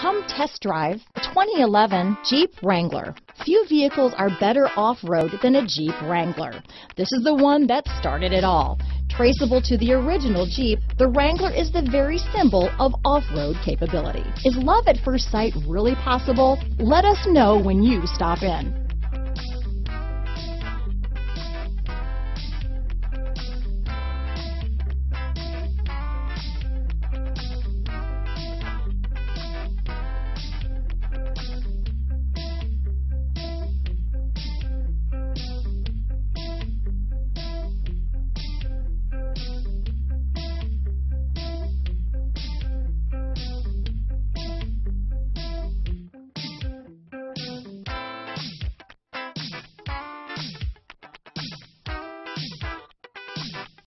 Come test drive 2011 Jeep Wrangler. Few vehicles are better off-road than a Jeep Wrangler. This is the one that started it all. Traceable to the original Jeep, the Wrangler is the very symbol of off-road capability. Is love at first sight really possible? Let us know when you stop in.